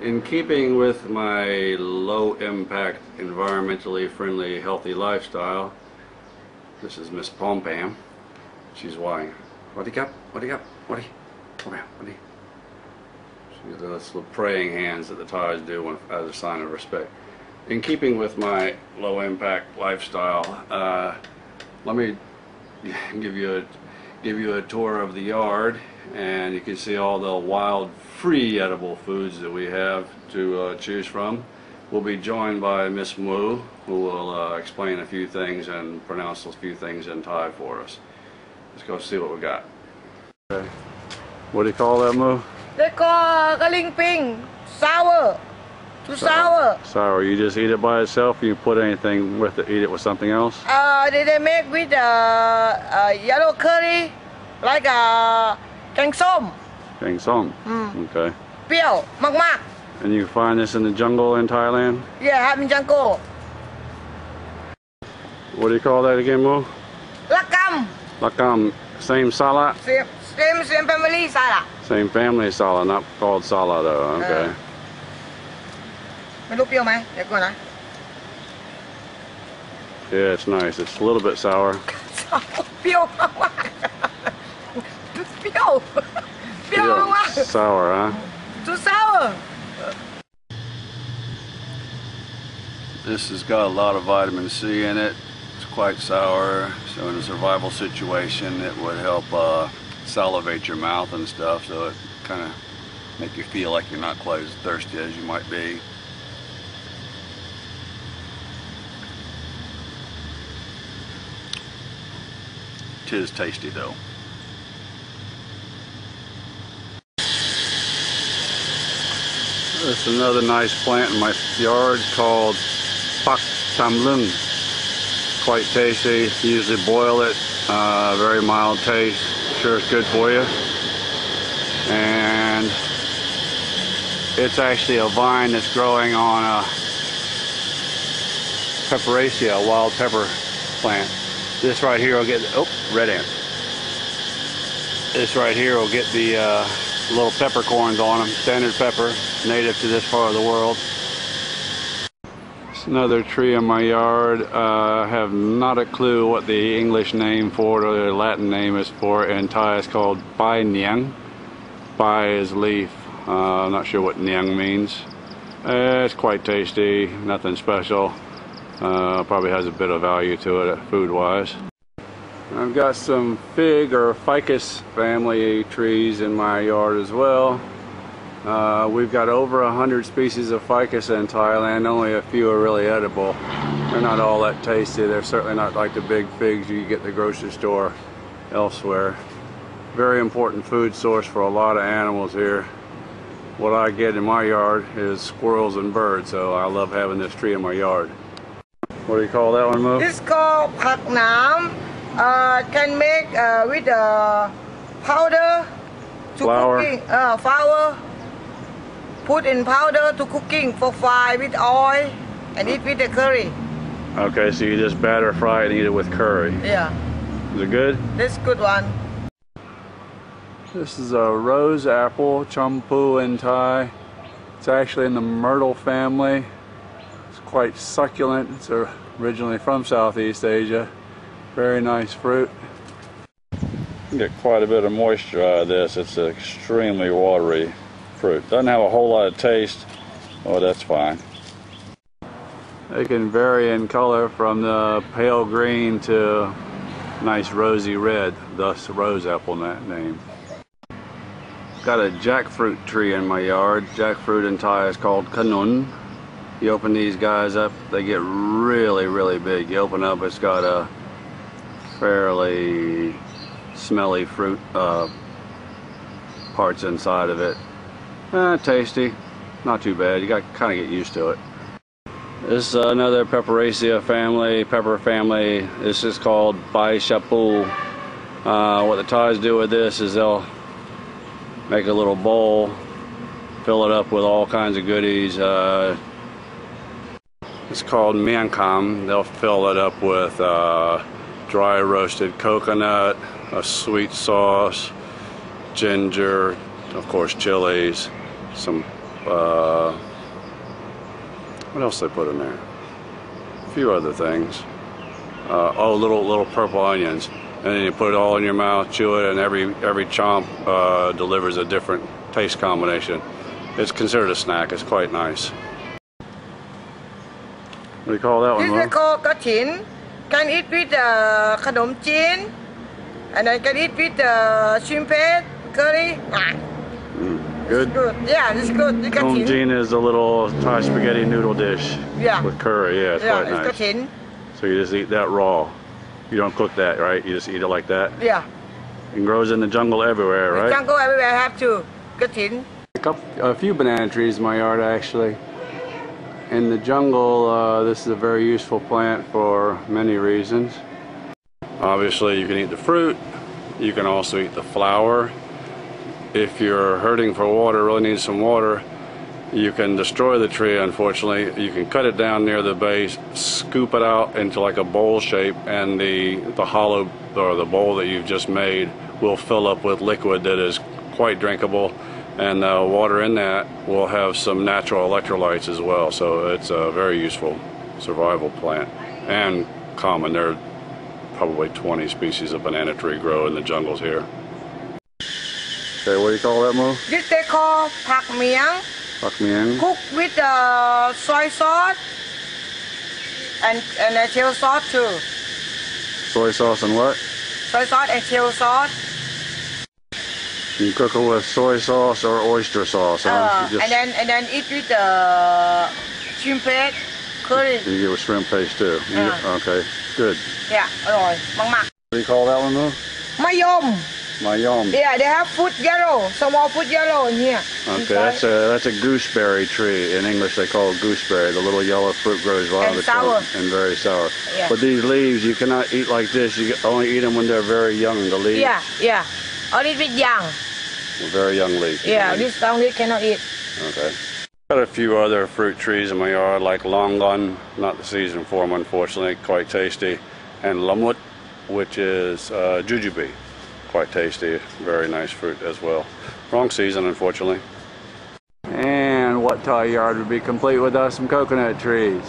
In keeping with my low impact, environmentally friendly, healthy lifestyle, this is Miss Pom Pam. She's whining. What do you got? What do you got? What do you? Pom Pam, what do you? She got those little praying hands that the Thais do as a sign of respect. In keeping with my low impact lifestyle, uh, let me give you a give you a tour of the yard and you can see all the wild free edible foods that we have to uh, choose from. We'll be joined by Miss Moo who will uh, explain a few things and pronounce those few things in Thai for us. Let's go see what we got. Okay. What do you call that Moo? They call galing ping sour. Sour. sour. You just eat it by itself. You put anything with it. Eat it with something else. Uh, did they make with uh, uh yellow curry, like a uh, gang som? Gang som. Mm. Okay. Peel, mak mak. And you find this in the jungle in Thailand? Yeah, in jungle. What do you call that again, Mo? Lakam. Lakam. Same salad. Same, same, same family salad. Same family salad, not called salad though. Okay. Uh. ไม่รู้เปรี้ยวไหมเดี๋ยวก่อนนะ Yeah, it's nice. It's a little bit sour. เปรี้ยวมากๆเปรี้ยวเปรี้ยวมาก Sour, huh? ๆ too sour This has got a lot of vitamin C in it. It's quite sour, so in a survival situation, it would help uh, salivate your mouth and stuff, so it kind of make you feel like you're not quite as thirsty as you might be. Tis tasty though. That's another nice plant in my yard called Pak Tam Lung. Quite tasty. Usually boil it. Uh, very mild taste. Sure it's good for you. And it's actually a vine that's growing on a pepperacea, a wild pepper plant. This right here will get, oh, red ant. This right here will get the uh, little peppercorns on them, standard pepper, native to this part of the world. It's another tree in my yard. Uh, I have not a clue what the English name for it or the Latin name is for it. In Thai it's called Bai Niang. Bai is leaf. Uh, I'm not sure what Niang means. Uh, it's quite tasty, nothing special. Uh, probably has a bit of value to it food wise. I've got some fig or ficus family trees in my yard as well. Uh, we've got over a hundred species of ficus in Thailand. Only a few are really edible. They're not all that tasty. They're certainly not like the big figs you get at the grocery store elsewhere. Very important food source for a lot of animals here. What I get in my yard is squirrels and birds, so I love having this tree in my yard. What do you call that one, Mo? It's called pak nam. Uh, can make uh, with uh, powder to flour. cooking. Uh, flour. Put in powder to cooking for fry with oil and eat with the curry. Okay, so you just batter fry and eat it with curry. Yeah. Is it good? This good one. This is a rose apple, champu in Thai. It's actually in the myrtle family. Quite succulent. It's originally from Southeast Asia. Very nice fruit. You get quite a bit of moisture out of this. It's an extremely watery fruit. Doesn't have a whole lot of taste. Oh, that's fine. They can vary in color from the pale green to nice rosy red, thus rose apple na- name. Got a jackfruit tree in my yard. Jackfruit in Thai is called kanun. You open these guys up, they get really, really big. You open up, it's got a fairly smelly fruit uh, parts inside of it. Eh, tasty, not too bad. You got kind of get used to it. This is another Peperacea family, pepper family. This is called Bai Shapu. Uh, what the Thais do with this is they'll make a little bowl, fill it up with all kinds of goodies. Uh, it's called miankam. They'll fill it up with uh, dry roasted coconut, a sweet sauce, ginger, of course chilies, some Uh, what else they put in there? A few other things. Uh, oh, little little purple onions, and then you put it all in your mouth, chew it, and every every chomp uh, delivers a different taste combination. It's considered a snack. It's quite nice do you call that one, This called kachin. Can eat with uh, khanom chin. And I can eat with uh, shimpet, curry. Ah. Mm, good. good. Yeah, it's good. Kachin is a little Thai spaghetti noodle dish. Yeah. With curry, yeah, it's yeah, quite it's nice. Kachin. So you just eat that raw. You don't cook that, right? You just eat it like that? Yeah. It grows in the jungle everywhere, right? The jungle everywhere, I have to. Kachin. A, couple, a few banana trees in my yard, actually. In the jungle, uh, this is a very useful plant for many reasons. Obviously, you can eat the fruit. You can also eat the flower. If you're hurting for water, really need some water, you can destroy the tree, unfortunately. You can cut it down near the base, scoop it out into like a bowl shape, and the, the hollow or the bowl that you've just made will fill up with liquid that is quite drinkable. And uh, water in that will have some natural electrolytes as well. So it's a very useful survival plant and common. There are probably 20 species of banana tree grow in the jungles here. Okay, what do you call that, Mo? This they call pak miang. Pak me in. Cook with uh, soy sauce and and uh, chili sauce too. Soy sauce and what? Soy sauce and chili sauce. You cook it with soy sauce or oyster sauce, huh? Uh, and then and then eat with the uh, shrimp paste, curry. You get with shrimp paste too. Uh. Okay, good. Yeah. What do you call that one though? Mayom. Mayom. Yeah, they have fruit yellow, some more fruit yellow in here. Okay, Inside. that's a that's a gooseberry tree. In English, they call it gooseberry. The little yellow fruit grows right and the sour. And very sour. Yeah. But these leaves, you cannot eat like this. You only eat them when they're very young. The leaves. Yeah, yeah. Only with young very young leaf. Yeah, this only cannot eat. Okay. Got a few other fruit trees in my yard, like longan, not the season for them, unfortunately, quite tasty, and lumut, which is uh, jujube, quite tasty, very nice fruit as well. Wrong season, unfortunately. And what tall yard would be complete without some coconut trees?